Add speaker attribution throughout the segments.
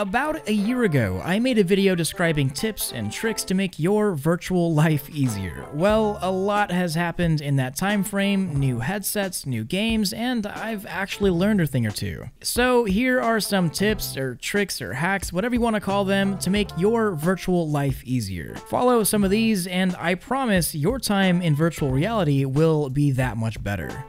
Speaker 1: About a year ago, I made a video describing tips and tricks to make your virtual life easier. Well, a lot has happened in that time frame, new headsets, new games, and I've actually learned a thing or two. So here are some tips or tricks or hacks, whatever you want to call them, to make your virtual life easier. Follow some of these and I promise your time in virtual reality will be that much better.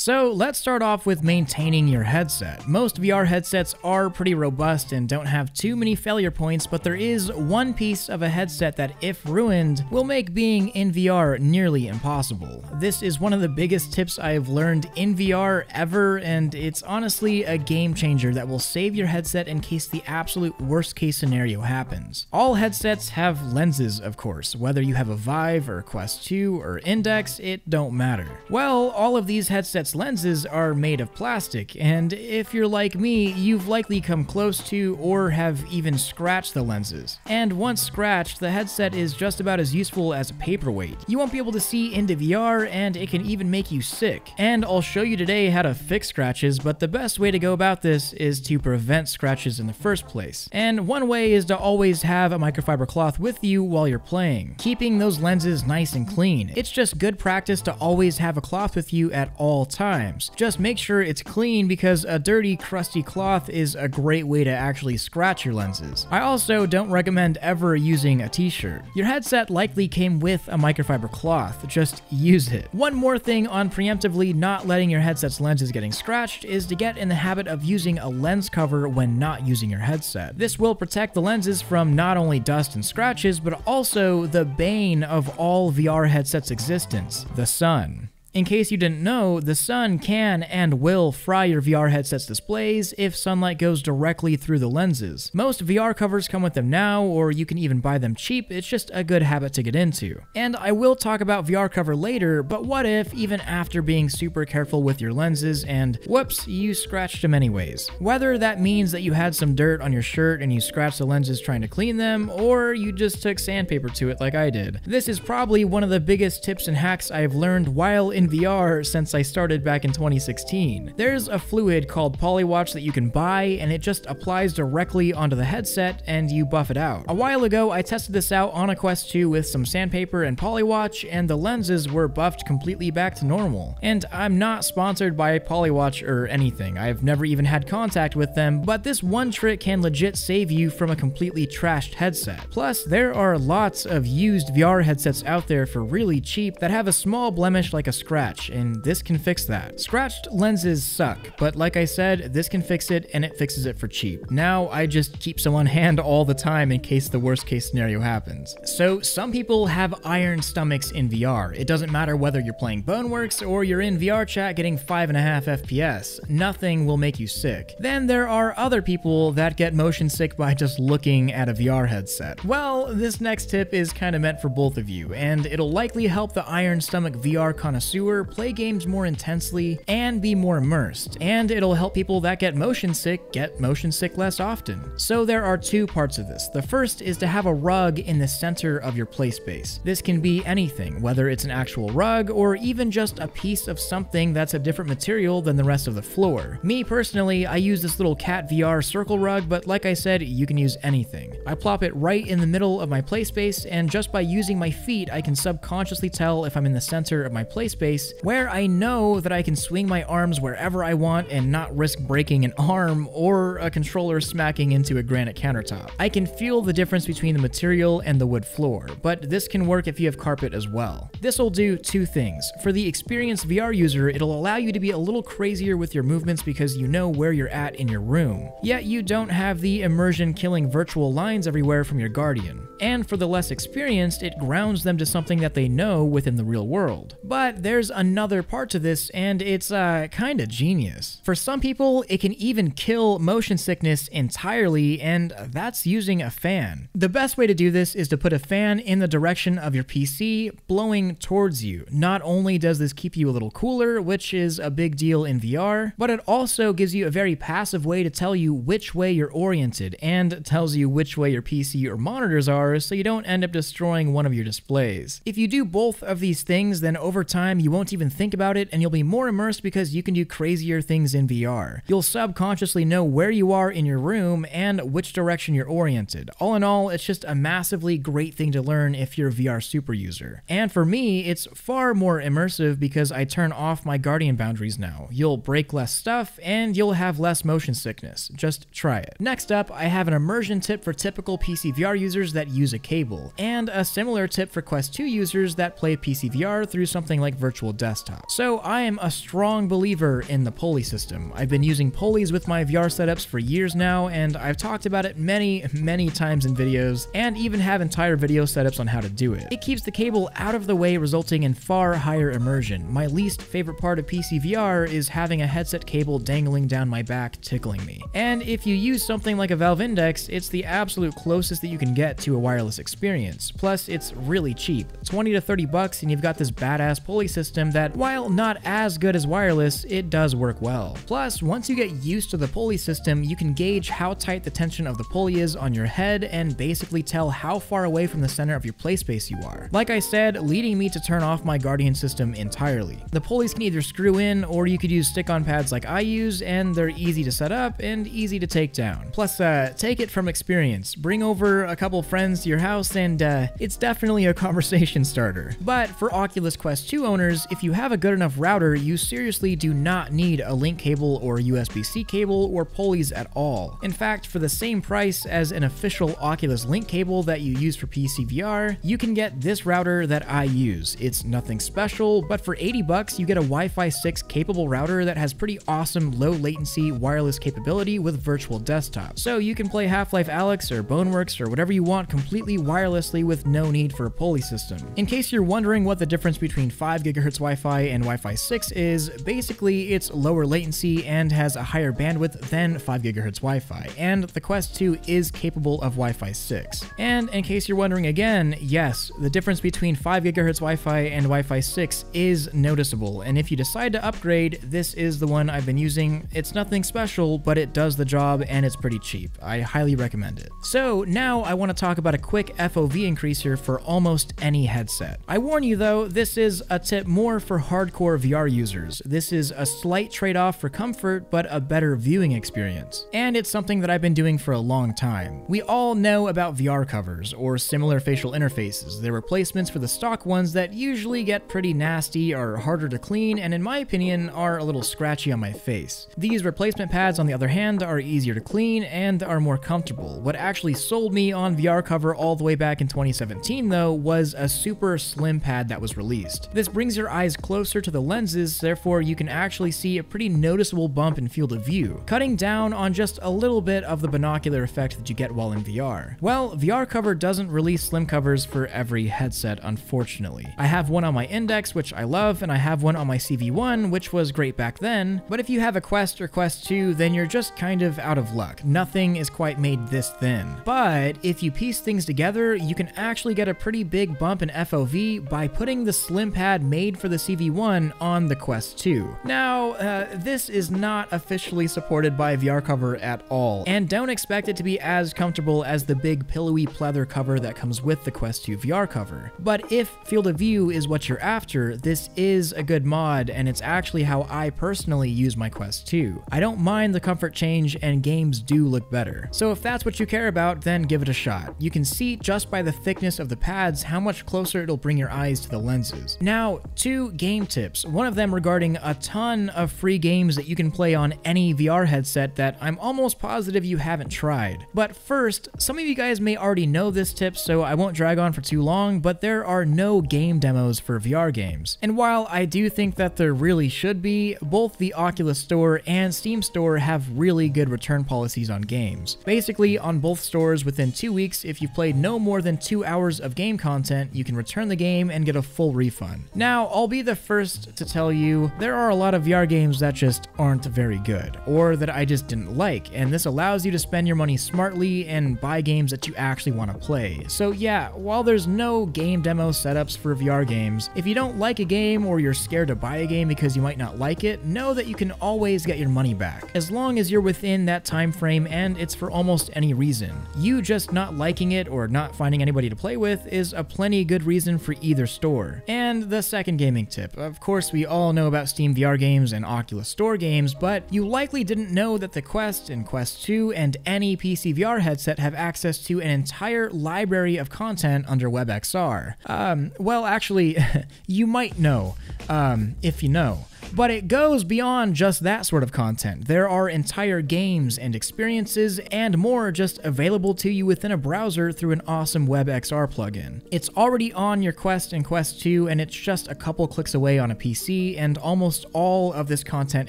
Speaker 1: So let's start off with maintaining your headset. Most VR headsets are pretty robust and don't have too many failure points, but there is one piece of a headset that if ruined, will make being in VR nearly impossible. This is one of the biggest tips I have learned in VR ever, and it's honestly a game changer that will save your headset in case the absolute worst case scenario happens. All headsets have lenses, of course, whether you have a Vive or Quest 2 or Index, it don't matter. Well, all of these headsets lenses are made of plastic, and if you're like me, you've likely come close to or have even scratched the lenses. And once scratched, the headset is just about as useful as a paperweight. You won't be able to see into VR, and it can even make you sick. And I'll show you today how to fix scratches, but the best way to go about this is to prevent scratches in the first place. And one way is to always have a microfiber cloth with you while you're playing, keeping those lenses nice and clean. It's just good practice to always have a cloth with you at all times times. Just make sure it's clean because a dirty, crusty cloth is a great way to actually scratch your lenses. I also don't recommend ever using a t-shirt. Your headset likely came with a microfiber cloth, just use it. One more thing on preemptively not letting your headset's lenses getting scratched is to get in the habit of using a lens cover when not using your headset. This will protect the lenses from not only dust and scratches, but also the bane of all VR headsets' existence, the sun. In case you didn't know, the sun can and will fry your VR headset's displays if sunlight goes directly through the lenses. Most VR covers come with them now, or you can even buy them cheap, it's just a good habit to get into. And I will talk about VR cover later, but what if, even after being super careful with your lenses and whoops, you scratched them anyways? Whether that means that you had some dirt on your shirt and you scratched the lenses trying to clean them, or you just took sandpaper to it like I did. This is probably one of the biggest tips and hacks I have learned while in in VR since I started back in 2016. There's a fluid called Polywatch that you can buy, and it just applies directly onto the headset and you buff it out. A while ago, I tested this out on a Quest 2 with some sandpaper and Polywatch, and the lenses were buffed completely back to normal. And I'm not sponsored by Polywatch or anything, I've never even had contact with them, but this one trick can legit save you from a completely trashed headset. Plus, there are lots of used VR headsets out there for really cheap that have a small blemish like a scratch, and this can fix that. Scratched lenses suck, but like I said, this can fix it and it fixes it for cheap. Now I just keep some on hand all the time in case the worst case scenario happens. So some people have iron stomachs in VR. It doesn't matter whether you're playing Boneworks or you're in VRChat getting 5.5 FPS. Nothing will make you sick. Then there are other people that get motion sick by just looking at a VR headset. Well, this next tip is kind of meant for both of you, and it'll likely help the iron stomach VR connoisseur play games more intensely, and be more immersed. And it'll help people that get motion sick get motion sick less often. So there are two parts of this. The first is to have a rug in the center of your play space. This can be anything, whether it's an actual rug or even just a piece of something that's a different material than the rest of the floor. Me personally, I use this little cat VR circle rug, but like I said, you can use anything. I plop it right in the middle of my play space, and just by using my feet, I can subconsciously tell if I'm in the center of my play space space where I know that I can swing my arms wherever I want and not risk breaking an arm or a controller smacking into a granite countertop. I can feel the difference between the material and the wood floor, but this can work if you have carpet as well. This will do two things. For the experienced VR user, it'll allow you to be a little crazier with your movements because you know where you're at in your room. Yet you don't have the immersion killing virtual lines everywhere from your Guardian. And for the less experienced, it grounds them to something that they know within the real world. But there's there's another part to this, and it's uh, kinda genius. For some people, it can even kill motion sickness entirely, and that's using a fan. The best way to do this is to put a fan in the direction of your PC, blowing towards you. Not only does this keep you a little cooler, which is a big deal in VR, but it also gives you a very passive way to tell you which way you're oriented, and tells you which way your PC or monitors are so you don't end up destroying one of your displays. If you do both of these things, then over time you won't even think about it and you'll be more immersed because you can do crazier things in VR. You'll subconsciously know where you are in your room and which direction you're oriented. All in all, it's just a massively great thing to learn if you're a VR super user. And for me, it's far more immersive because I turn off my Guardian boundaries now. You'll break less stuff and you'll have less motion sickness. Just try it. Next up, I have an immersion tip for typical PC VR users that use a cable, and a similar tip for Quest 2 users that play PC VR through something like Virtual Virtual desktop. So I am a strong believer in the pulley system. I've been using pulleys with my VR setups for years now, and I've talked about it many, many times in videos, and even have entire video setups on how to do it. It keeps the cable out of the way, resulting in far higher immersion. My least favorite part of PC VR is having a headset cable dangling down my back, tickling me. And if you use something like a Valve Index, it's the absolute closest that you can get to a wireless experience. Plus, it's really cheap. 20 to 30 bucks and you've got this badass pulley system that, while not as good as wireless, it does work well. Plus, once you get used to the pulley system, you can gauge how tight the tension of the pulley is on your head and basically tell how far away from the center of your play space you are. Like I said, leading me to turn off my Guardian system entirely. The pulleys can either screw in or you could use stick-on pads like I use and they're easy to set up and easy to take down. Plus, uh, take it from experience. Bring over a couple friends to your house and uh, it's definitely a conversation starter. But for Oculus Quest 2 owners, if you have a good enough router, you seriously do not need a link cable or USB-C cable or pulleys at all. In fact, for the same price as an official Oculus link cable that you use for PC VR, you can get this router that I use. It's nothing special, but for 80 bucks, you get a Wi-Fi 6 capable router that has pretty awesome low latency wireless capability with virtual desktop. So you can play Half-Life Alyx or Boneworks or whatever you want completely wirelessly with no need for a pulley system. In case you're wondering what the difference between 5 GHz Wi-Fi and Wi-Fi 6 is, basically it's lower latency and has a higher bandwidth than 5 GHz Wi-Fi, and the Quest 2 is capable of Wi-Fi 6. And in case you're wondering again, yes, the difference between 5 GHz Wi-Fi and Wi-Fi 6 is noticeable, and if you decide to upgrade, this is the one I've been using. It's nothing special, but it does the job and it's pretty cheap. I highly recommend it. So now I want to talk about a quick FOV increaser for almost any headset. I warn you though, this is a tip more for hardcore VR users. This is a slight trade-off for comfort, but a better viewing experience. And it's something that I've been doing for a long time. We all know about VR covers, or similar facial interfaces. They're replacements for the stock ones that usually get pretty nasty, are harder to clean, and in my opinion, are a little scratchy on my face. These replacement pads, on the other hand, are easier to clean and are more comfortable. What actually sold me on VR cover all the way back in 2017, though, was a super slim pad that was released. This brings your eyes closer to the lenses, therefore you can actually see a pretty noticeable bump in field of view, cutting down on just a little bit of the binocular effect that you get while in VR. Well, VR cover doesn't release slim covers for every headset, unfortunately. I have one on my Index, which I love, and I have one on my CV1, which was great back then, but if you have a Quest or Quest 2, then you're just kind of out of luck. Nothing is quite made this thin. But if you piece things together, you can actually get a pretty big bump in FOV by putting the slim pad made for the CV1 on the Quest 2. Now, uh, this is not officially supported by VR cover at all, and don't expect it to be as comfortable as the big pillowy pleather cover that comes with the Quest 2 VR cover. But if field of view is what you're after, this is a good mod, and it's actually how I personally use my Quest 2. I don't mind the comfort change, and games do look better. So if that's what you care about, then give it a shot. You can see just by the thickness of the pads how much closer it'll bring your eyes to the lenses. Now, two game tips, one of them regarding a ton of free games that you can play on any VR headset that I'm almost positive you haven't tried. But first, some of you guys may already know this tip, so I won't drag on for too long, but there are no game demos for VR games. And while I do think that there really should be, both the Oculus Store and Steam Store have really good return policies on games. Basically, on both stores within two weeks, if you've played no more than two hours of game content, you can return the game and get a full refund. Now, I'll be the first to tell you, there are a lot of VR games that just aren't very good, or that I just didn't like, and this allows you to spend your money smartly and buy games that you actually want to play. So yeah, while there's no game demo setups for VR games, if you don't like a game or you're scared to buy a game because you might not like it, know that you can always get your money back, as long as you're within that time frame and it's for almost any reason. You just not liking it or not finding anybody to play with is a plenty good reason for either store. And the second gaming tip. Of course, we all know about Steam VR games and Oculus Store games, but you likely didn't know that the Quest and Quest 2 and any PC VR headset have access to an entire library of content under WebXR. Um, well, actually, you might know, um, if you know. But it goes beyond just that sort of content. There are entire games and experiences and more just available to you within a browser through an awesome WebXR plugin. It's already on your Quest and Quest 2, and it's just a couple clicks away on a PC, and almost all of this content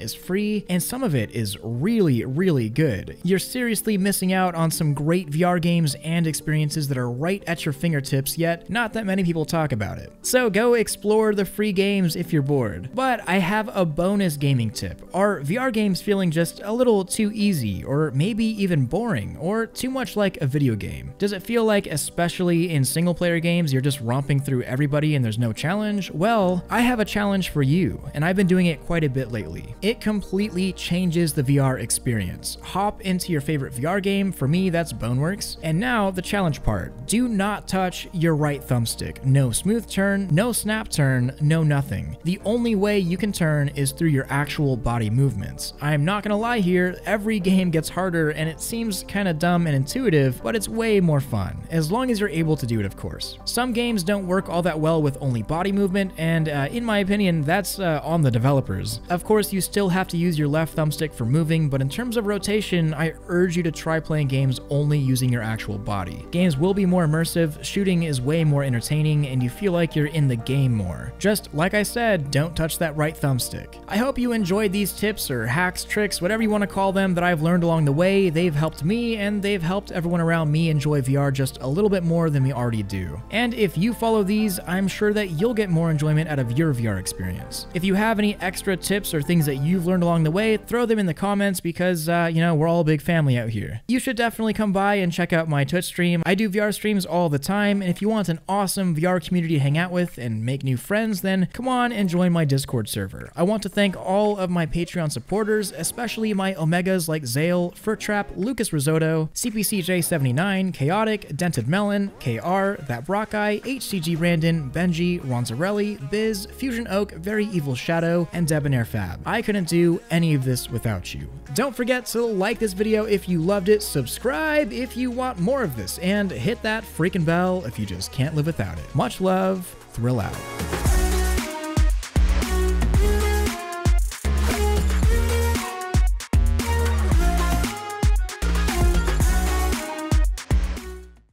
Speaker 1: is free, and some of it is really, really good. You're seriously missing out on some great VR games and experiences that are right at your fingertips, yet not that many people talk about it. So go explore the free games if you're bored. But I have a bonus gaming tip. Are VR games feeling just a little too easy, or maybe even boring, or too much like a video game? Does it feel like, especially in single player games, you're just romping through everybody and there's no challenge? Well, I have a challenge for you, and I've been doing it quite a bit lately. It completely changes the VR experience. Hop into your favorite VR game, for me that's Boneworks, and now the challenge part. Do not touch your right thumbstick. No smooth turn, no snap turn, no nothing. The only way you can turn turn is through your actual body movements. I'm not gonna lie here, every game gets harder and it seems kinda dumb and intuitive, but it's way more fun, as long as you're able to do it of course. Some games don't work all that well with only body movement, and uh, in my opinion, that's uh, on the developers. Of course, you still have to use your left thumbstick for moving, but in terms of rotation, I urge you to try playing games only using your actual body. Games will be more immersive, shooting is way more entertaining, and you feel like you're in the game more. Just like I said, don't touch that right thumbstick stick. I hope you enjoyed these tips or hacks, tricks, whatever you want to call them that I've learned along the way. They've helped me and they've helped everyone around me enjoy VR just a little bit more than we already do. And if you follow these, I'm sure that you'll get more enjoyment out of your VR experience. If you have any extra tips or things that you've learned along the way, throw them in the comments because, uh, you know, we're all a big family out here. You should definitely come by and check out my Twitch stream. I do VR streams all the time, and if you want an awesome VR community to hang out with and make new friends, then come on and join my Discord server. I want to thank all of my Patreon supporters, especially my Omegas like Zale, Furtrap, Lucas Rizzotto, CPCJ79, Chaotic, Dented Melon, KR, That Brock Brockeye, HCG Randon, Benji, Ronzarelli, Biz, Fusion Oak, Very Evil Shadow, and Debonair Fab. I couldn't do any of this without you. Don't forget to like this video if you loved it, subscribe if you want more of this, and hit that freaking bell if you just can't live without it. Much love, Thrill out.